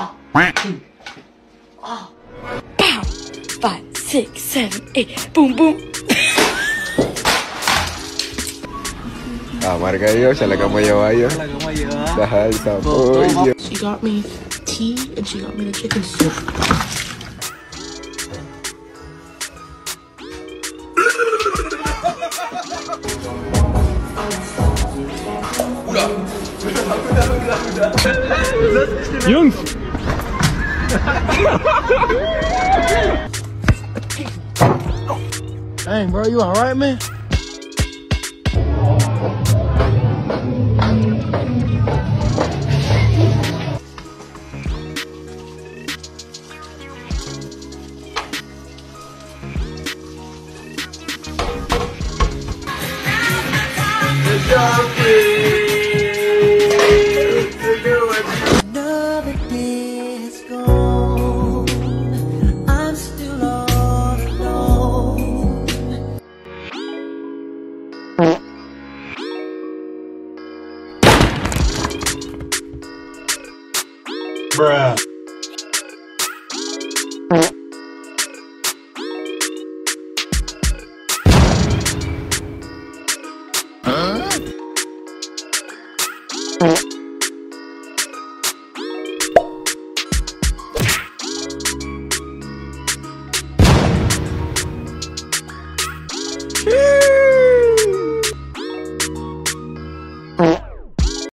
Ah, oh. Pow! Five, six, seven, eight. Boom, boom. Amarga yo, se la como yo a yo. She got me tea and she got me the chicken soup. Jungs! Dang, bro, you alright, man? Another Bruh. Huh?